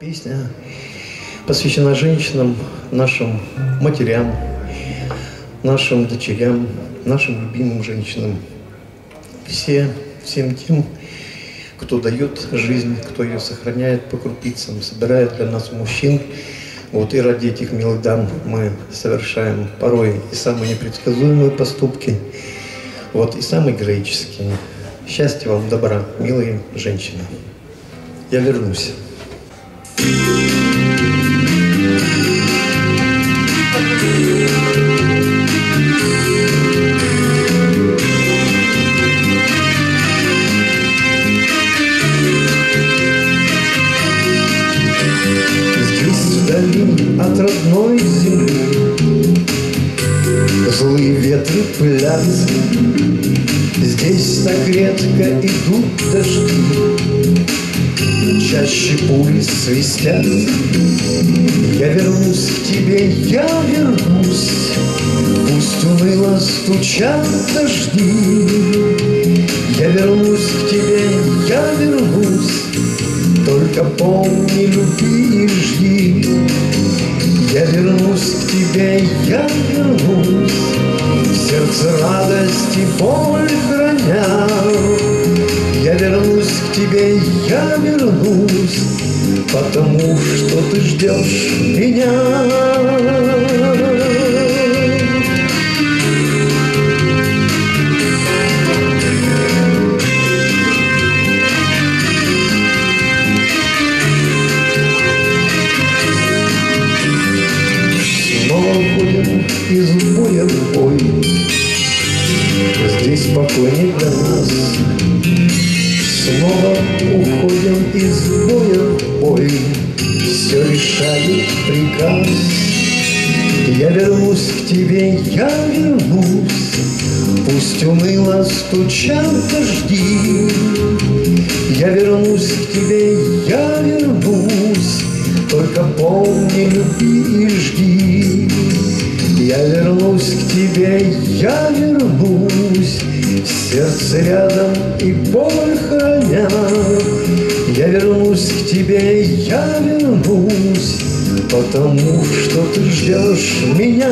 Песня посвящена женщинам, нашим матерям, нашим дочерям, нашим любимым женщинам. Все, всем тем, кто дает жизнь, кто ее сохраняет по крупицам, собирает для нас мужчин. Вот и ради этих милых дам мы совершаем порой и самые непредсказуемые поступки, вот и самые героические. Счастья вам, добра, милые женщины. Я вернусь. От родной земли Злые ветры пылят Здесь так редко идут дожди Чаще пули свистят. Я вернусь к тебе, я вернусь. Пусть уныло стучат дожди. Я вернусь к тебе, я вернусь. Только помни, люби и жди. Я вернусь к тебе, я вернусь. В сердце радости боль храня тебе, я вернусь, Потому что ты ждешь меня. Из боя в бой, Здесь спокойней для нас, Снова уходим из боя в бой, Все решает приказ. Я вернусь к тебе, я вернусь, Пусть уныло стучат дожди. Я вернусь к тебе, я вернусь, Только помни, люби и жди. Я вернусь к тебе, я вернусь, Сердце рядом и боль храня. Я вернусь к тебе, я вернусь, Потому что ты ждешь меня.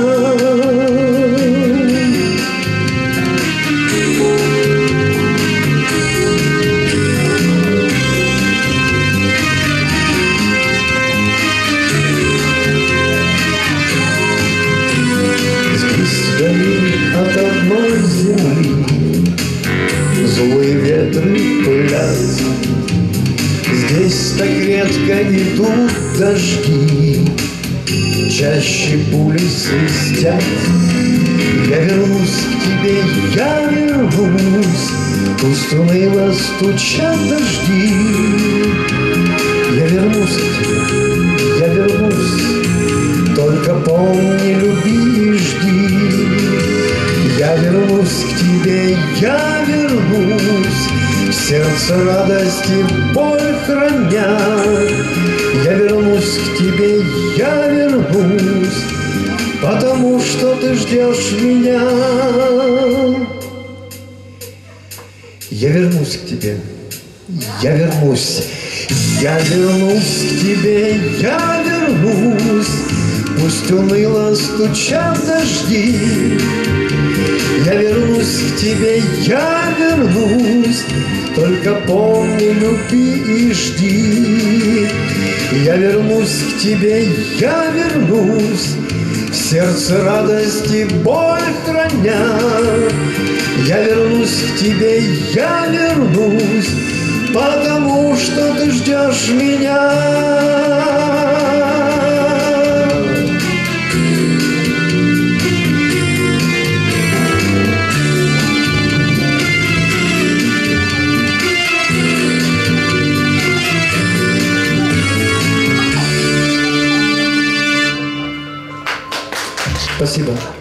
Так редко идут дожди. Чаще пули свистят. Я вернусь к тебе, я вернусь. Пусть уныло стучат дожди. Я вернусь к тебе, сердце радости боль храня. Я вернусь к тебе, я вернусь, Потому что ты ждешь меня. Я вернусь к тебе, я вернусь, я вернусь к тебе, я вернусь, Пусть уныло стучат дожди, я вернусь тебе, я вернусь, Только помни, люби и жди. Я вернусь к тебе, я вернусь, В сердце радости боль храня. Я вернусь к тебе, я вернусь, Потому что ты ждешь меня. cidade.